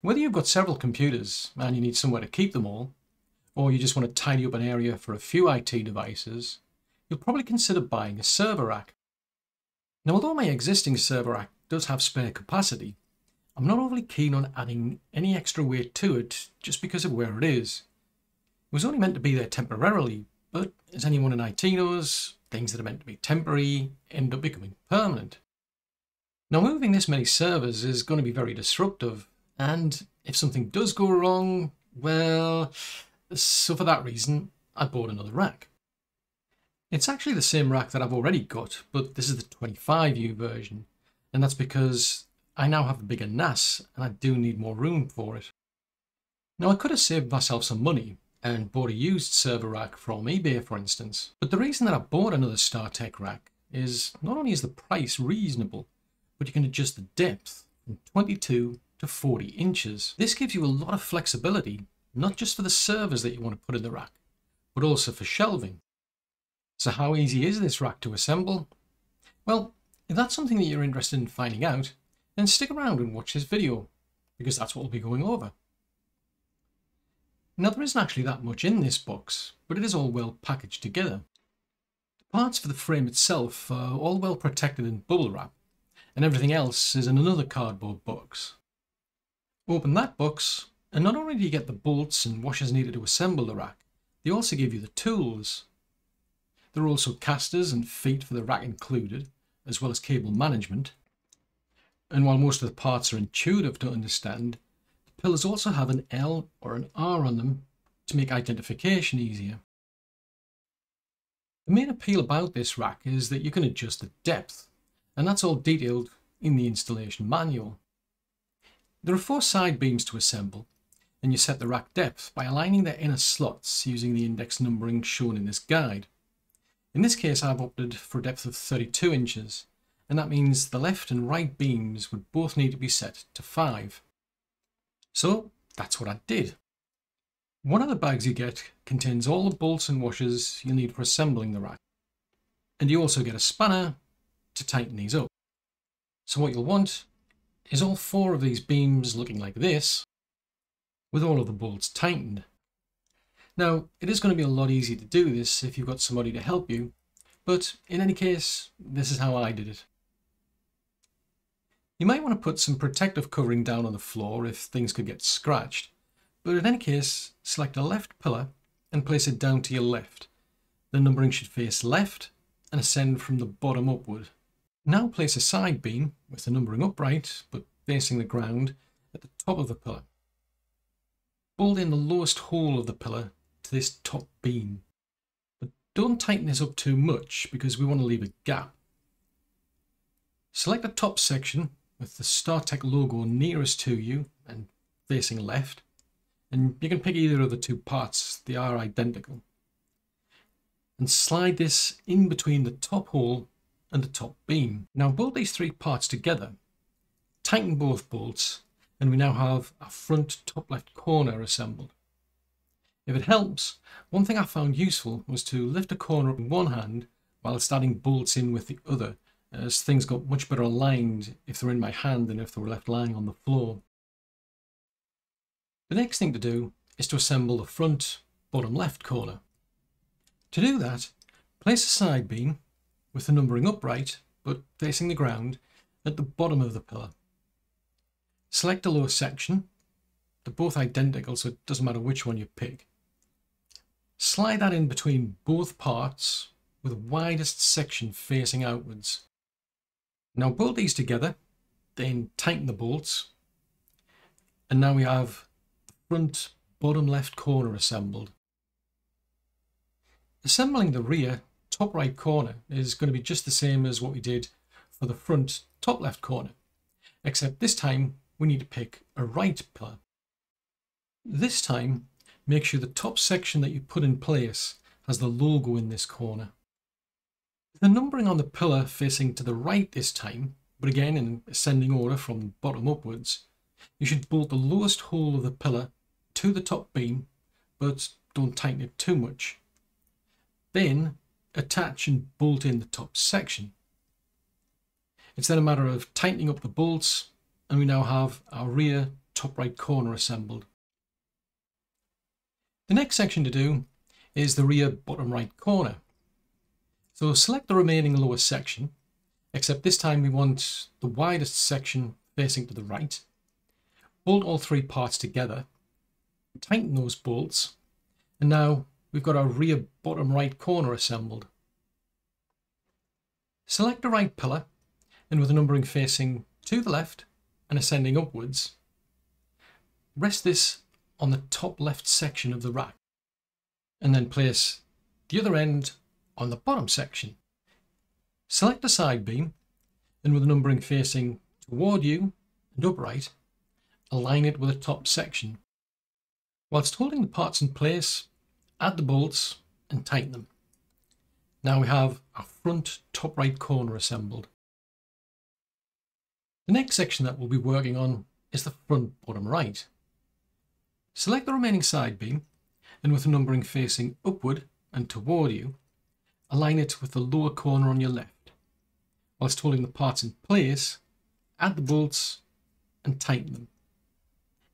Whether you've got several computers and you need somewhere to keep them all, or you just want to tidy up an area for a few IT devices, you'll probably consider buying a server rack. Now, although my existing server rack does have spare capacity, I'm not overly keen on adding any extra weight to it just because of where it is. It was only meant to be there temporarily, but as anyone in IT knows, things that are meant to be temporary end up becoming permanent. Now, moving this many servers is going to be very disruptive, and if something does go wrong, well, so for that reason, I bought another rack. It's actually the same rack that I've already got, but this is the 25U version, and that's because I now have a bigger NAS and I do need more room for it. Now I could have saved myself some money and bought a used server rack from eBay for instance, but the reason that I bought another StarTech rack is not only is the price reasonable, but you can adjust the depth from 22 to 40 inches. This gives you a lot of flexibility, not just for the servers that you want to put in the rack, but also for shelving. So how easy is this rack to assemble? Well, if that's something that you're interested in finding out, then stick around and watch this video, because that's what we'll be going over. Now there isn't actually that much in this box, but it is all well packaged together. The parts for the frame itself are all well protected in bubble wrap, and everything else is in another cardboard box. Open that box, and not only do you get the bolts and washers needed to assemble the rack, they also give you the tools there are also casters and feet for the rack included, as well as cable management. And while most of the parts are intuitive to understand, the pillars also have an L or an R on them to make identification easier. The main appeal about this rack is that you can adjust the depth, and that's all detailed in the installation manual. There are four side beams to assemble, and you set the rack depth by aligning their inner slots using the index numbering shown in this guide. In this case I've opted for a depth of 32 inches and that means the left and right beams would both need to be set to 5. So that's what I did. One of the bags you get contains all the bolts and washers you'll need for assembling the rack. And you also get a spanner to tighten these up. So what you'll want is all four of these beams looking like this, with all of the bolts tightened. Now, it is going to be a lot easier to do this if you've got somebody to help you, but in any case, this is how I did it. You might want to put some protective covering down on the floor if things could get scratched, but in any case, select a left pillar and place it down to your left. The numbering should face left and ascend from the bottom upward. Now place a side beam with the numbering upright but facing the ground at the top of the pillar. Bolt in the lowest hole of the pillar to this top beam. But don't tighten this up too much because we want to leave a gap. Select the top section with the StarTech logo nearest to you and facing left. And you can pick either of the two parts, they are identical. And slide this in between the top hole and the top beam. Now bolt these three parts together, tighten both bolts, and we now have a front top left corner assembled. If it helps, one thing I found useful was to lift a corner in one hand while starting bolts in with the other, as things got much better aligned if they're in my hand than if they were left lying on the floor. The next thing to do is to assemble the front bottom left corner. To do that, place a side beam with the numbering upright but facing the ground at the bottom of the pillar. Select a lower section. They're both identical so it doesn't matter which one you pick. Slide that in between both parts with the widest section facing outwards. Now bolt these together, then tighten the bolts. And now we have the front bottom left corner assembled. Assembling the rear top right corner is going to be just the same as what we did for the front top left corner, except this time we need to pick a right pillar. This time make sure the top section that you put in place has the logo in this corner. The numbering on the pillar facing to the right this time, but again in ascending order from bottom upwards, you should bolt the lowest hole of the pillar to the top beam, but don't tighten it too much. Then attach and bolt in the top section. It's then a matter of tightening up the bolts and we now have our rear top right corner assembled. The next section to do is the rear bottom right corner. So select the remaining lower section, except this time we want the widest section facing to the right. Bolt all three parts together, tighten those bolts, and now we've got our rear bottom right corner assembled. Select the right pillar, and with the numbering facing to the left and ascending upwards, rest this on the top left section of the rack and then place the other end on the bottom section. Select the side beam and with the numbering facing toward you and upright, align it with the top section. Whilst holding the parts in place, add the bolts and tighten them. Now we have our front top right corner assembled. The next section that we'll be working on is the front bottom right. Select the remaining side beam and with the numbering facing upward and toward you, align it with the lower corner on your left. Whilst holding the parts in place, add the bolts and tighten them.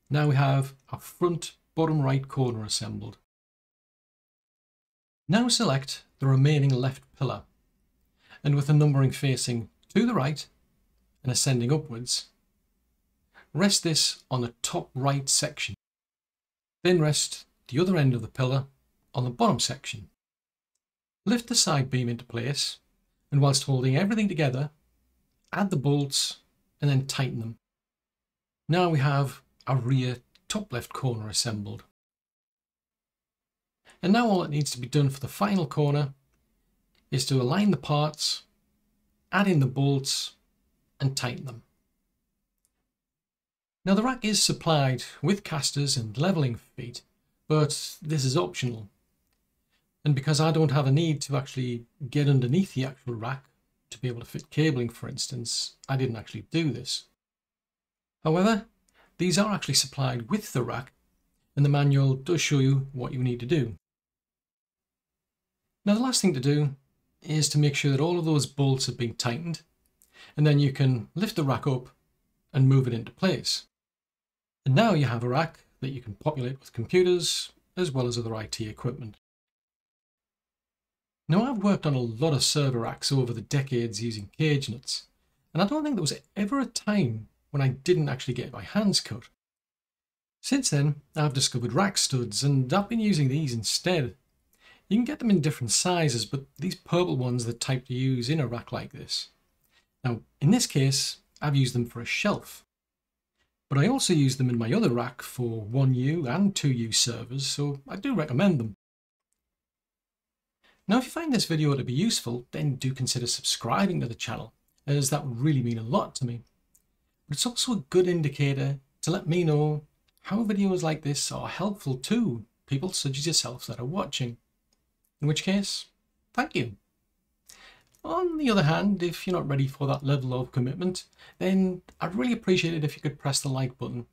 Now we have our front bottom right corner assembled. Now select the remaining left pillar and with the numbering facing to the right and ascending upwards, rest this on the top right section then rest the other end of the pillar on the bottom section. Lift the side beam into place and whilst holding everything together, add the bolts and then tighten them. Now we have our rear top left corner assembled. And now all that needs to be done for the final corner is to align the parts, add in the bolts and tighten them. Now the rack is supplied with casters and levelling feet, but this is optional. And because I don't have a need to actually get underneath the actual rack to be able to fit cabling, for instance, I didn't actually do this. However, these are actually supplied with the rack, and the manual does show you what you need to do. Now the last thing to do is to make sure that all of those bolts have been tightened, and then you can lift the rack up and move it into place. And now you have a rack that you can populate with computers as well as other IT equipment. Now I've worked on a lot of server racks over the decades using cage nuts, and I don't think there was ever a time when I didn't actually get my hands cut. Since then, I've discovered rack studs and I've been using these instead. You can get them in different sizes, but these purple ones are the type to use in a rack like this. Now, in this case, I've used them for a shelf. But I also use them in my other rack for 1U and 2U servers, so I do recommend them. Now if you find this video to be useful, then do consider subscribing to the channel, as that would really mean a lot to me. But it's also a good indicator to let me know how videos like this are helpful to people such as yourself that are watching. In which case, thank you. On the other hand, if you're not ready for that level of commitment, then I'd really appreciate it if you could press the like button,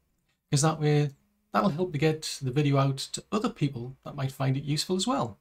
because that way that'll help to get the video out to other people that might find it useful as well.